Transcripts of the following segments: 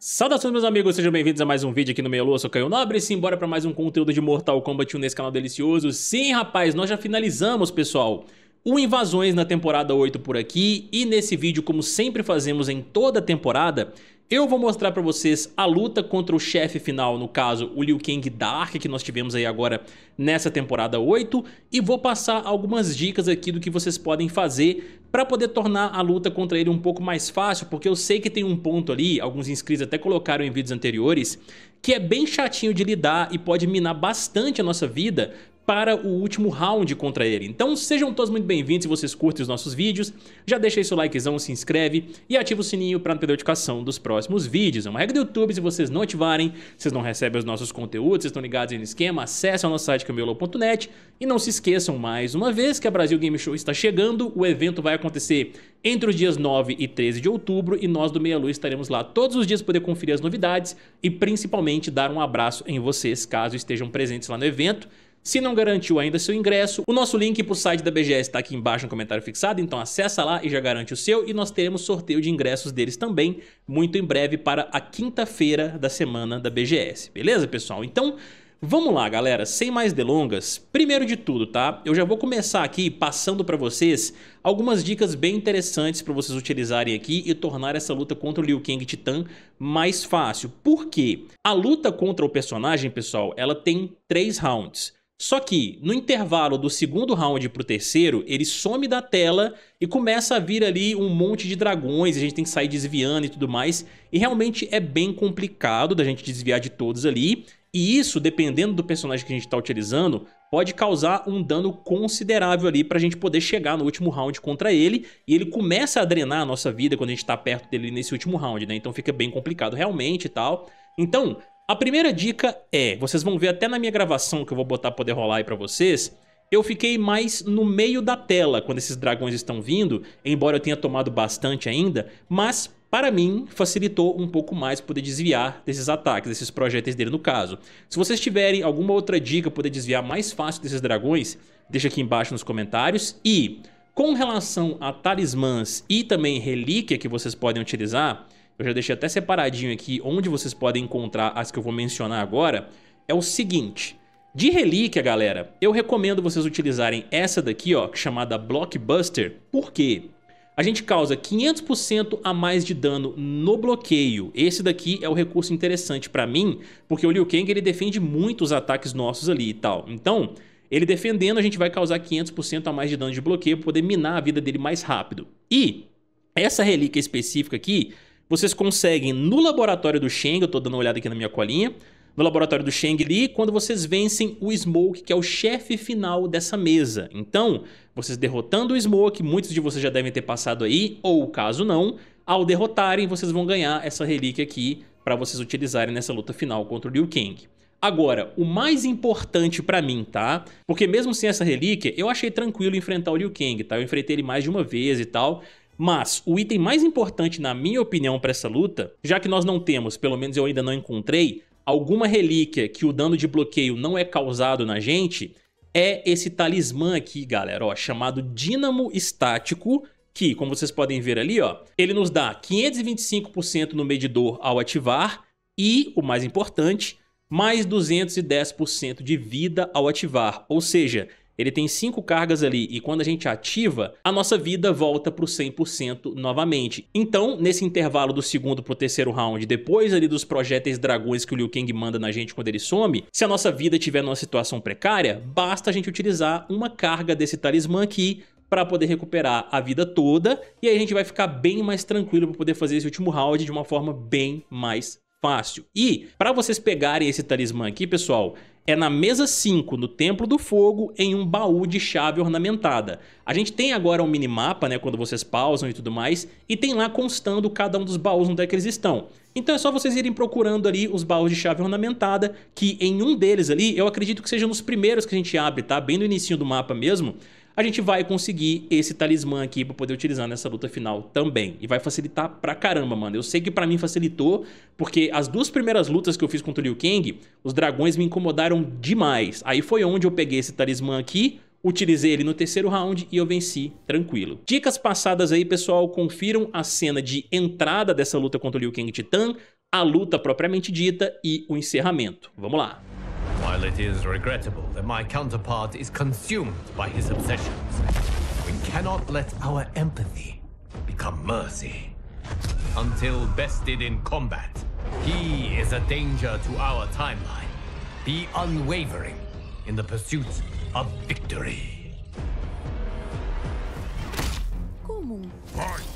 Saudações meus amigos, sejam bem-vindos a mais um vídeo aqui no Meia Lua, eu sou Caio Nobre, sim, bora pra mais um conteúdo de Mortal Kombat 1 nesse canal delicioso. Sim, rapaz, nós já finalizamos, pessoal, o Invasões na temporada 8 por aqui, e nesse vídeo, como sempre fazemos em toda temporada, eu vou mostrar pra vocês a luta contra o chefe final, no caso, o Liu Kang Dark, que nós tivemos aí agora nessa temporada 8, e vou passar algumas dicas aqui do que vocês podem fazer para poder tornar a luta contra ele um pouco mais fácil, porque eu sei que tem um ponto ali, alguns inscritos até colocaram em vídeos anteriores, que é bem chatinho de lidar e pode minar bastante a nossa vida para o último round contra ele. Então sejam todos muito bem-vindos se vocês curtem os nossos vídeos, já deixa aí seu likezão, se inscreve e ativa o sininho para não perder a notificação dos próximos vídeos. É uma regra do YouTube, se vocês não ativarem, vocês não recebem os nossos conteúdos, vocês estão ligados aí no esquema, acesse o nosso site camelo.net e não se esqueçam mais uma vez que a Brasil Game Show está chegando, o evento vai acontecer entre os dias 9 e 13 de outubro e nós do Meia Lua estaremos lá todos os dias para poder conferir as novidades e principalmente dar um abraço em vocês caso estejam presentes lá no evento. Se não garantiu ainda seu ingresso, o nosso link para o site da BGS está aqui embaixo no comentário fixado, então acessa lá e já garante o seu e nós teremos sorteio de ingressos deles também muito em breve para a quinta-feira da semana da BGS, beleza pessoal? Então Vamos lá, galera, sem mais delongas, primeiro de tudo, tá? Eu já vou começar aqui passando para vocês algumas dicas bem interessantes para vocês utilizarem aqui e tornar essa luta contra o Liu Kang Titã mais fácil. Por quê? A luta contra o personagem, pessoal, ela tem três rounds. Só que, no intervalo do segundo round pro terceiro, ele some da tela e começa a vir ali um monte de dragões, a gente tem que sair desviando e tudo mais, e realmente é bem complicado da gente desviar de todos ali, e isso, dependendo do personagem que a gente está utilizando, pode causar um dano considerável ali pra gente poder chegar no último round contra ele, e ele começa a drenar a nossa vida quando a gente tá perto dele nesse último round, né? Então fica bem complicado realmente e tal. Então, a primeira dica é, vocês vão ver até na minha gravação que eu vou botar poder rolar aí pra vocês, eu fiquei mais no meio da tela quando esses dragões estão vindo, embora eu tenha tomado bastante ainda, mas para mim facilitou um pouco mais poder desviar desses ataques, desses projéteis dele no caso. Se vocês tiverem alguma outra dica poder desviar mais fácil desses dragões, deixa aqui embaixo nos comentários. E com relação a talismãs e também relíquia que vocês podem utilizar, eu já deixei até separadinho aqui onde vocês podem encontrar as que eu vou mencionar agora, é o seguinte. De relíquia, galera, eu recomendo vocês utilizarem essa daqui, ó, chamada Blockbuster. Por quê? A gente causa 500% a mais de dano no bloqueio. Esse daqui é o recurso interessante pra mim, porque o Liu Kang ele defende muito os ataques nossos ali e tal. Então, ele defendendo, a gente vai causar 500% a mais de dano de bloqueio para poder minar a vida dele mais rápido. E essa relíquia específica aqui, vocês conseguem no laboratório do Shang, eu tô dando uma olhada aqui na minha colinha, no laboratório do Shang Li, quando vocês vencem o Smoke, que é o chefe final dessa mesa. Então, vocês derrotando o Smoke, muitos de vocês já devem ter passado aí, ou caso não, ao derrotarem, vocês vão ganhar essa relíquia aqui para vocês utilizarem nessa luta final contra o Liu Kang. Agora, o mais importante pra mim, tá? Porque mesmo sem essa relíquia, eu achei tranquilo enfrentar o Liu Kang, tá? Eu enfrentei ele mais de uma vez e tal, mas o item mais importante, na minha opinião, para essa luta, já que nós não temos, pelo menos eu ainda não encontrei, alguma relíquia que o dano de bloqueio não é causado na gente, é esse talismã aqui, galera, ó, chamado Dínamo Estático, que, como vocês podem ver ali, ó, ele nos dá 525% no medidor ao ativar e, o mais importante, mais 210% de vida ao ativar, ou seja, ele tem 5 cargas ali e quando a gente ativa, a nossa vida volta para o 100% novamente. Então, nesse intervalo do segundo para o terceiro round, depois ali dos projéteis dragões que o Liu Kang manda na gente quando ele some, se a nossa vida estiver numa situação precária, basta a gente utilizar uma carga desse talismã aqui para poder recuperar a vida toda e aí a gente vai ficar bem mais tranquilo para poder fazer esse último round de uma forma bem mais fácil. E para vocês pegarem esse talismã aqui, pessoal, é na mesa 5, no Templo do Fogo, em um baú de chave ornamentada. A gente tem agora um minimapa, né, quando vocês pausam e tudo mais, e tem lá constando cada um dos baús onde é que eles estão. Então é só vocês irem procurando ali os baús de chave ornamentada, que em um deles ali, eu acredito que seja nos primeiros que a gente abre, tá? Bem no início do mapa mesmo, a gente vai conseguir esse talismã aqui para poder utilizar nessa luta final também. E vai facilitar pra caramba, mano. Eu sei que pra mim facilitou, porque as duas primeiras lutas que eu fiz contra o Liu Kang, os dragões me incomodaram demais. Aí foi onde eu peguei esse talismã aqui, Utilizei ele no terceiro round e eu venci tranquilo. Dicas passadas aí, pessoal, confiram a cena de entrada dessa luta contra o Liu Kang Titã a luta propriamente dita e o encerramento. Vamos lá. While it is regrettable that my counterpart is consumed by his obsessions, we cannot let our empathy become mercy. Until bested in combat, he is a danger to our timeline. Be unwavering in the pursuit of victory. Como? Fight!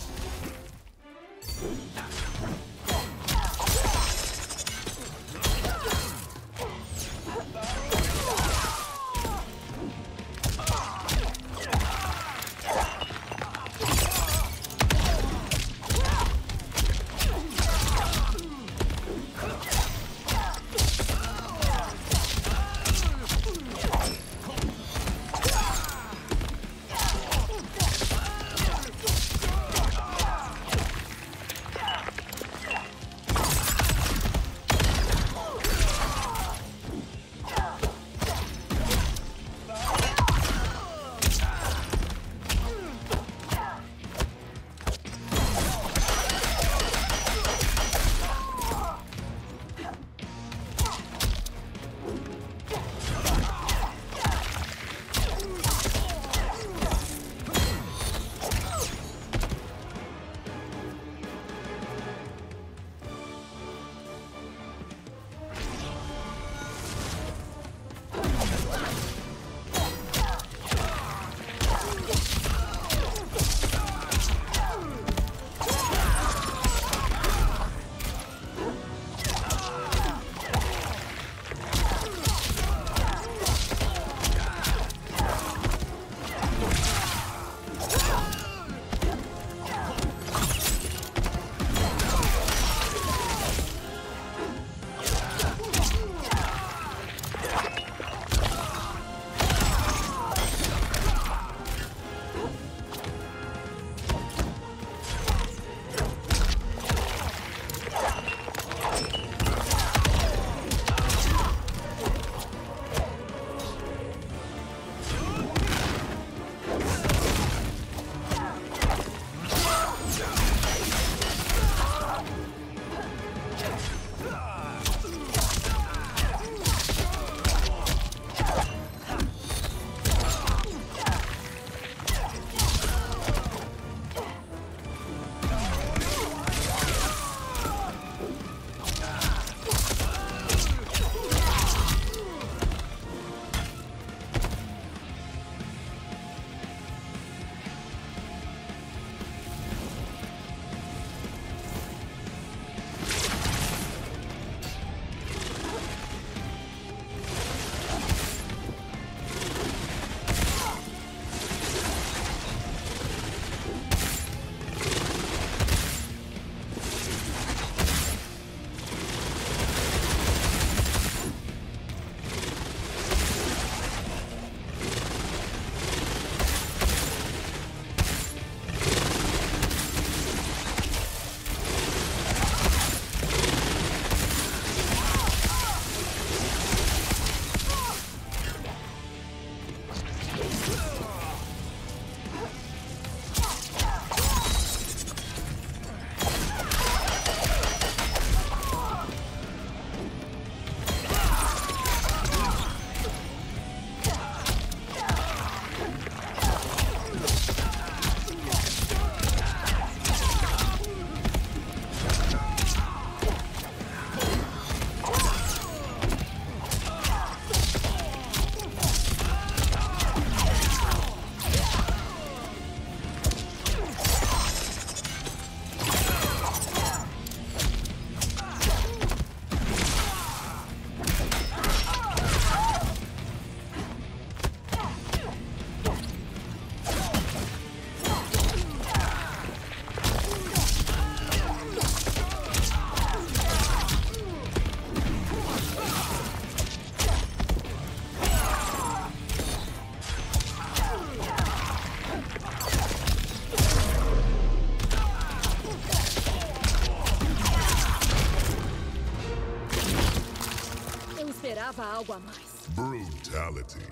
Mais. Brutality.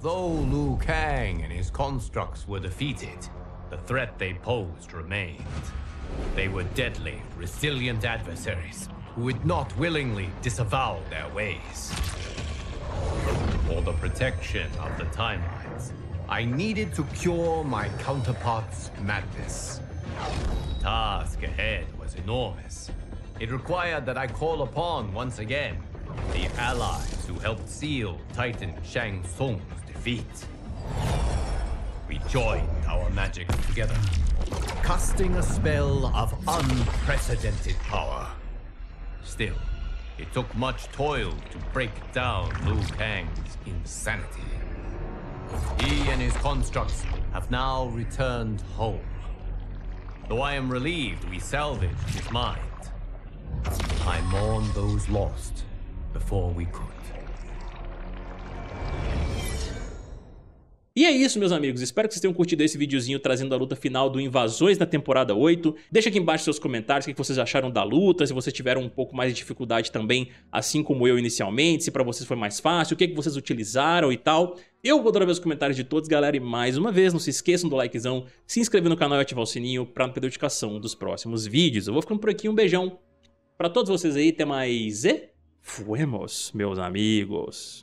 Though Liu Kang and his constructs were defeated, the threat they posed remained. They were deadly, resilient adversaries who would not willingly disavow their ways. For the protection of the timelines, I needed to cure my counterpart's madness. The task ahead was enormous. It required that I call upon once again the allies who helped seal Titan Shang Tsung's defeat. We joined our magic together, casting a spell of unprecedented power. Still, it took much toil to break down Liu Kang's insanity. He and his constructs have now returned home. Though I am relieved we salvaged his mind, I mourn those lost before we could. E é isso, meus amigos. Espero que vocês tenham curtido esse videozinho trazendo a luta final do Invasões da temporada 8. Deixa aqui embaixo seus comentários o que vocês acharam da luta, se vocês tiveram um pouco mais de dificuldade também, assim como eu inicialmente, se pra vocês foi mais fácil, o que, que vocês utilizaram e tal. Eu vou adorar os comentários de todos, galera, e mais uma vez, não se esqueçam do likezão, se inscrever no canal e ativar o sininho pra não perder notificação dos próximos vídeos. Eu vou ficando por aqui, um beijão pra todos vocês aí, até mais e... Fuemos, meus amigos.